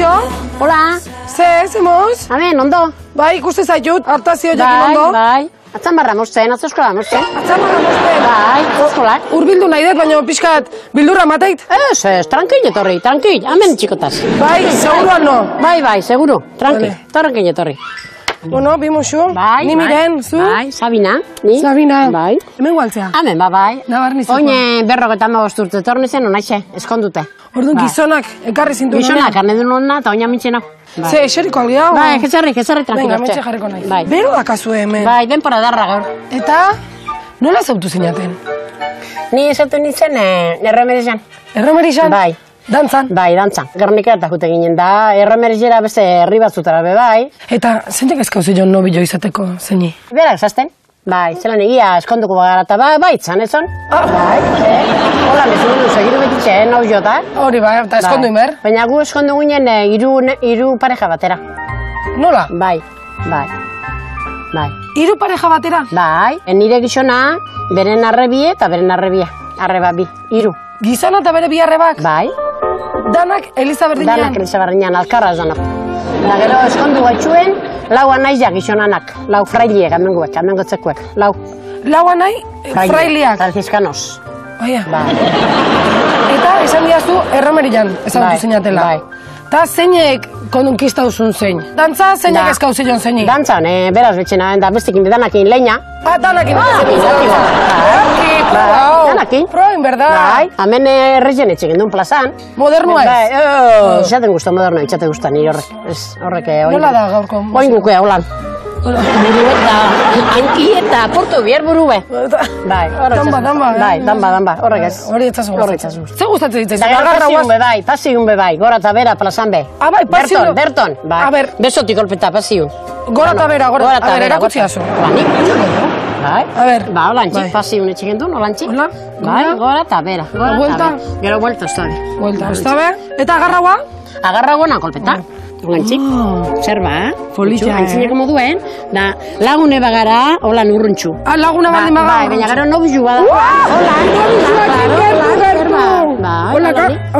Kaixo? Hola, Ze, ze moz? hemen, ondo? Bai, ikuste zaitut, hartazio jakin Bai, ondo. bai. Atzan barra mosten, atzo eskola mosten. Atzamara moste. Bai, eskolak. Urbildu nahi dut, baina pixkat bildurra mateit. Ez, ez, tranquil etorri, tranquil, hemen txikotaz. Bai, seguruan no. Bai, bai, seguro, tranquil, Vale. tranquil etorri. Bueno, bi musu. Bai, Ni bai. miren, zu? Bai, Sabina, ni? Sabina. Bai. Hemen gualtzea. Hemen, ba, bai. Nabarnizekoa. Oine berrogeta amabost urte torni zen, onaixe, eskondute. Orduan Bai. gizonak ekarri zintu Gizonak, arnedun hona, eta oina mitxen hau. Bai. Ze, eseriko hau? Bai, ketzarri, ketzarri, tranquil. Venga, metxe jarriko nahi. Bai. Bero dakazu hemen. Bai, denpora darra gaur. Eta, nola zautu zinaten? Ni esatu nintzen, eh, erremerizan. Erromerixan? Bai. Dantzan? Bai, dantzan. Gernika eta jute ginen da, erremerizera beste herri batzutara be bai. Eta, zeinek ezkauze joan nobilo izateko, zeini? Berak zasten? Bai, zelan egia eskonduko bagara eta bai, bai, itzan, ezon? Ah. Bai, eh? Hola, mezu du, segiru betitxe, eh, nau jota. Hori bai, eta eskondu Bai. inber. Baina gu eskondu ginen eh, hiru ne- hiru pareja batera. Nola? Bai, bai, bai. Hiru pareja batera? Bai, nire gizona, beren arrebie eta beren arrebia. Arreba bi, hiru. Gizona eta bere biharrebak? Bai, Danak Eliza berdinean? danak elizabarriñan, alkarraz danak. Da gero eskondu batxuen, lau anaizia gizonanak, lau frailiek, amengo bat, amengo txekuek, lau. Laua nahi, frailiak. Franciscanos. Baina. Bai. Eta esan diazu erromerian ezagutu Bai, zinatela. bai. Ta zeinek konunkista duzun zein? Dantza zeinek Da. eskau zion zeini? Dantzan, eh, beraz betxena, da bestekin danakin leina. Ah, danakin. Ah, Ah, danakin. Bai, danakin. Proin, berda? Bai, hemen errezen etxe gendun plazan. Modernua Bai, ez? oh, izaten gusta moderno, itxate gusta nire horrek. Ez, horrek, eh, oin. Nola da gaurko? Oin guke, holan. Buru eta, anki eta, porto bier burue. Bai, horrek. Danba, ezazu. danba, eh? Bai, danba, danba, horrek ez. Hori etzazu Horrek gustatzen. etzazu. Ze gustatzen ditzen? Eta gero Agarra pasiun guaz- be bai, pasiun be bai, gora eta bera plazan be. Ah, bai, pasiun- Berton, berton, bai. A ber. Besotik kolpeta pasiun. Gora eta bera, gora- a ber, erakutsi gora- azu. Ba, nik, Bai. A ber. Ba, holantxik, Bai. pasiun etxe gendun, holantxik. Hola, Bai, gora. eta bera. Gora eta buelta? bera. Gero buelta, ez da be. Buelta, ez? Eta agarraua? Agarra guana kolpeta. Holantxik. Zer ba? Polita, eh? Antzineko moduen, da lagune bagara, holan urruntxu. Ah, laguna baldin baga. Bai, baina gero nobizu bada. Hola, Bai,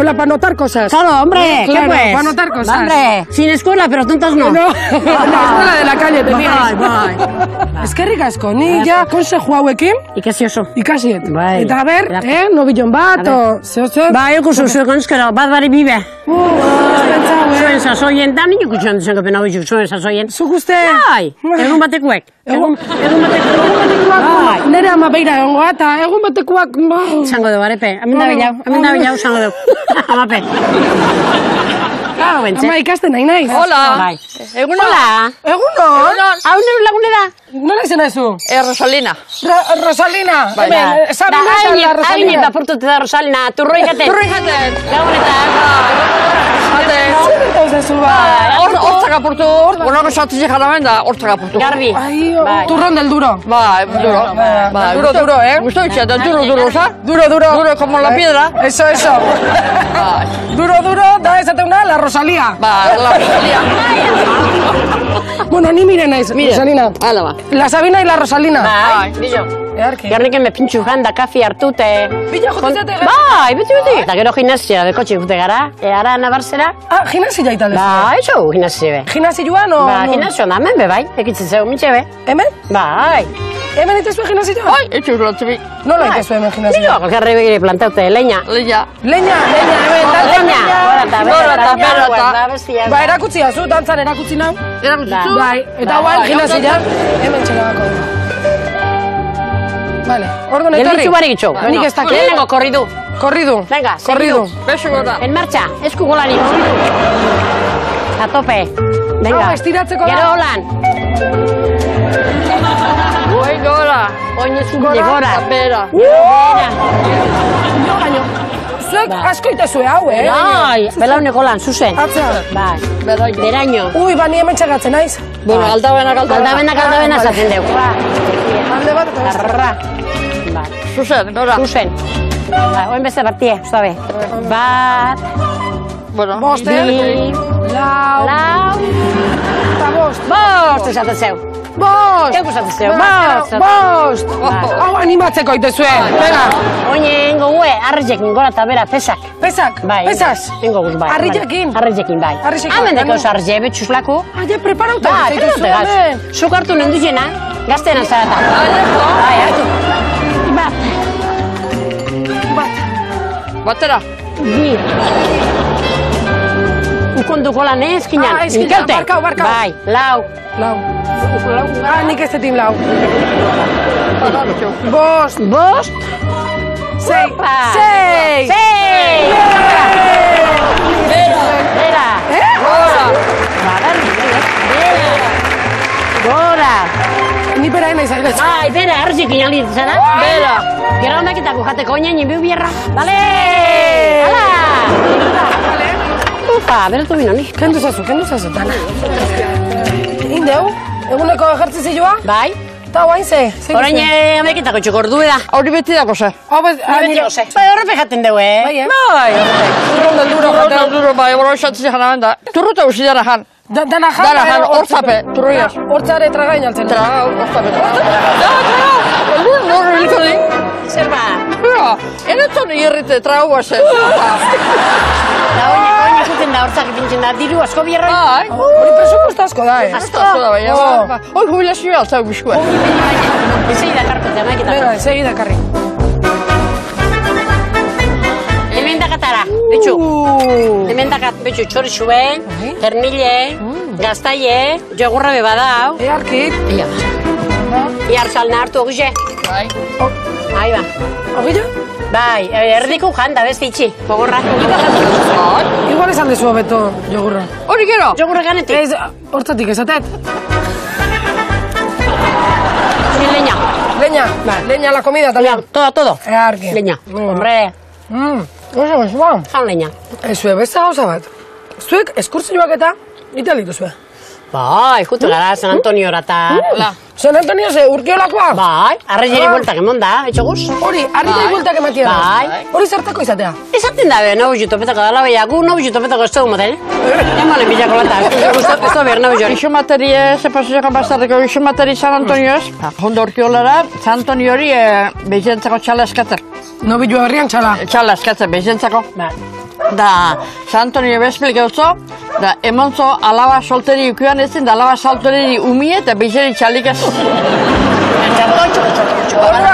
Bai. hola, para notar cosas. Claro, hombre, ¿qué Claro, pues? para anotar cosas. Hombre, sin escuela, pero tontas no. No, la escuela de la calle tenía. Bai, bai. Eskerrik asko, ni ja konseju hauekin Ikasi oso. ikasiet. Bai. Eta ber, eh, nobilon bat, o, zeo zer. Ba, ikusu zuek onskero, bat bari bibe. Uh. Zuen sasoien, da nio kutxan duzen hau bizuk, zuen sasoien. Zuk uste? Bai, egun batekuek. Egun, egun batekuek. Bai. Nere ama beira egongo eta egun batekoak, ba. Zango du, arepe. Hemen da bilau, hemen da bilau, zango du. Amape. Claro, bentze. Ama ikasten nahi naiz. Hola. Bai. Egun Hola. Egunon? Hau nire lagune da? Nola izena zu? Eh, Rosalina. Ra Rosalina. Bai, Hemen, da. eh, Sabina eta la Hain Rosalina. eta portute da Rosalina, turroi jaten. Turri jaten. Gabonetan. Jate. Zer eta uste ba? Hor, hortzak apurtu, bueno, besatzi jaramen da, hortzak apurtu. Garbi. Ai, Bai. turron del duro. Ba, duro. Duro, duro, eh? Gusto itxe, da duro, duro, ¿sa? Duro, duro. Duro como la piedra. Eso, eso. duro, duro, da esateuna la Rosalía. Ba, la Rosalía. Bueno, ni mire naiz, Rosalina. Hala ba. La Sabina y la Rosalina. Bai, billo. Earki. Gerniken me pintxu janda, kafi hartute. Bila jote zate gara. Bai, beti beti. Eta gero gimnasia, bekotxe jute gara. E, ara nabarzera. Ah, gimnasi jaita lezu. Ba, eso, gimnasia be. Gimnasi joan o... Ba, no? gimnasio da, hemen be bai. Ekitzen zeu, mitxe be. Hemen? Bai. Hemen itezue gimnasi joan? Ai, etxe urratzi bi. Nola itezue hemen gimnasi Billo, joan? garri begire plantaute, leña. Leña, leña, hemen, Leña. Gora eta bera. Bera bestia. Ba, erakutsi azu, dantzan erakutsi nau. Erakutzu. Bai, eta Bai, guain bai, gimnasi ondo. joan, hemen txeragako. Vale, orduan etorri. Gelditzu barik itxo. Nik ez dakit. Lehenengo korridu. Korridu. Venga, korridu. Beso gora. En marcha, esku golari. A tope. Venga. Ah, estiratzeko da. Gero holan. Oi, gora. Oin Gora. gora. Gora. Bera. Bera. Zuek asko itezue hau, eh? Bai, belauneko holan, zuzen. Atzea. Bai. Beraino. Ui, ba, ni hemen txagatzen naiz. Bueno, aldabenak, aldabenak. Aldabenak aldabena Ah, esaten deu. Alde bat eta. Arra. Bai. Zuzen, gora. Zuzen. Bai, oin beste partie, ustabe. Bat, Bueno, Bost, eh? bi, Lau, lau, eta bost. bost esaten zeu. Bost! Keuk esaten zeu, bost. Bost! Bai. Hau animatzeko itezue. Venga. Oinen gogue, Arrezekin gora eta bera, pesak. Pesak? Bai. Pesas? Ingo guz, bai. Arriekin? Arrezekin, bai. Arrezekin, Hemen deko kanu. sarze, betxuslako. Ah, ja, preparauta. Bai, zaituzu prenote gaz. hemen. Zuk hartu nendu jena, gaztena zarata. Bai, hartu. Bat, Batera. bi. Ukonduko lan, eh, ezkinan. Ah, ezkinan, barkau, barkau. Bai, lau. Lau. Ah, nik ez detin lau. Bost. Bost. Sei. Opa. Sei. Sei. Bera. Eh? Bagar, bera. Gora. Ni bera nahi zaila. Bai, bera, arrezekin aldi zara. Bera. Gero ondakitako jateko oinain biu bierra. Bale! Hala! Ufa, beratu bino ni. Kendu zazu, kendu zazu, dana. Indeu, eguneko ejertzizioa? Bai. Ta guain ze? Zein Orain duzu? amekitako txokordu da. Hori beti dako ze. Ah, Ni nire- beti ose. Bai, horrepe jaten dugu, eh? Bai, eh? Bai. Urron del duro, Turro jateu. duro bai, hori xatzi jana benda. Turruta usi dara jan. Da- Dana jan, Dana jan, gero hor zape, turroiaz. Hortzare tragain altzen. Traga, hortabe. Da, traga. Lur, lur, hilko di. Zer ba? Ja, eneton irrite traga guazen. Da juten da hortzak ipintzen da. Diru asko bierra. Bai. Hori presupuesto asko da, eh? Asko. Asko da, baina. Oh. ba, Hoi jubilazioa altzau bizkua. Ezei da karkote amekitako. Venga, segi dakarri. Hemen dakatara, betxu. Uh. Hemen dakat, betxu, txorixue, Bai. ternile, gaztaie, jogurra beba da, hau. Earkit. Ia. Iar salna hartu ogize. Bai. Ahí ba. Ogillo? Bai, eh, erdiko jan da beste itxi, gogorra. Igual esan dezu hobeto jogurra. Hori gero. Jogurra ganetik. Ez, hortzatik esatet. Leña. Leña, leña la comida Leña, también. todo, todo. Earki. Leña. Muy bien. Hombre, Mm, oso, oso, ba. jan leña. Ezue, beste gauza bat. Zuek eskurtzioak eta itali duzue. Bai, jutu gara San Antonio eta... La. San Antonio ze urkiolakoa? Bai, arrezeri Ah. bueltak emon da, etxoguz. Hori, harritai bueltak ematia da. Bai. Hori zertako izatea. Esaten da be, nabu jutopetako dala beha, gu nabu jutopetako ez dugu motel. Emalen bilako lata, ez du behar nabu jori. Gixo materie, ze pasuzeko bastarreko gixo materi San Antonioz. Hondo orkiolara, San Antonio hori e, behizentzako txala eskater. No bilua berrian txala. Txala eskater, behizentzako. Bai. Da, San Antonio bezpelik eutzo, da, emontzo alaba solteri ukuan ezin, da alaba solteri umie eta behizeri txalik.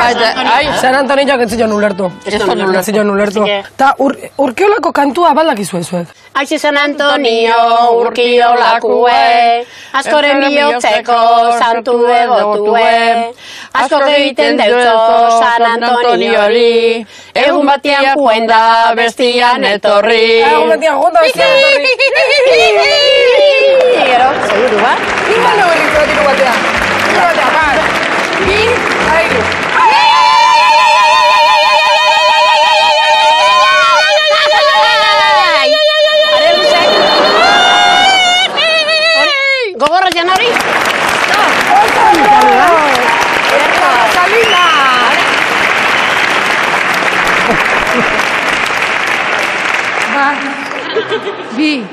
Ai, da, ai, San Antonioak ez zion ulertu. Ez da zion ulertu. Ta ur, urkiolako kantua baldak izue zuek. Aixe San Antonio urkiolakue, askoren bihotzeko santu egotue, asko egiten deutzo San Antonio hori, egun batean kuen da bestian etorri. Egun betian jonda bestian etorri. Gero, seguru ba? Igual no berriz batiko batean. Hiru batean, bat. Bi, airu. Gogorra jan hori? Salina! Bat, bi,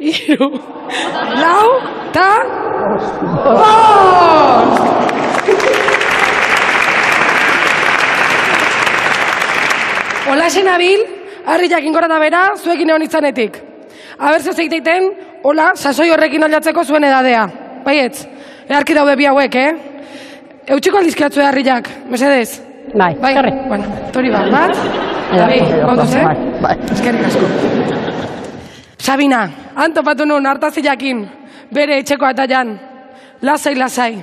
hiru, lau, ta, bost! Olasen abil, harri jakin gora da bera, zuekin egon itzanetik. Aber zeu zeiteiten, hola, sasoi horrekin aldatzeko zuen edadea. Baietz, eharki daude bi hauek, eh? Eutxiko aldizkiatzu harriak, mesedez? Bai, Bai, bueno, tori bat, bat? Bai. Eskerrik asko. Sabina, antopatu nun hartazilakin, bere etxeko ataian, lasai, lasai.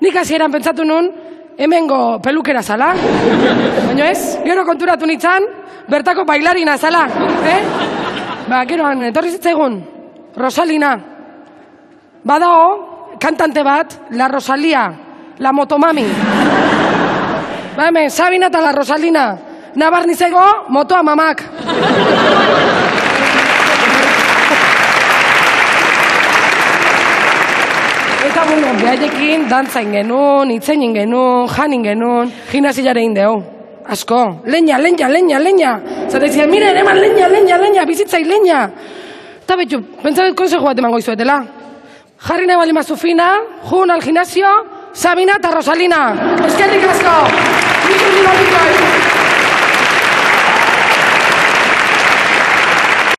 Nik hasieran pentsatu nun, hemengo pelukera zala. Baina ez, gero konturatu nintzen, bertako bailarina zala, eh? Ba, geroan, etorri zitzaigun, Rosalina. Badao, kantante bat, La Rosalia, La Motomami. Ba, hemen, Sabina eta La Rosalina. Nabarnizego, motoa mamak. Eta bueno, behaiekin dantzain genuen, itzein genuen, janin genuen, gimnasiare indeu. Asko, leña, leña, leña, leña. Zate zian, mire, eman leña, leña, leña, bizitzai leña. Eta betxu, pentsatzen konsejo bat emango izuetela. Jarri nahi bali mazu fina, jun al gimnasio, Sabina eta Rosalina. Eskerrik asko. Urri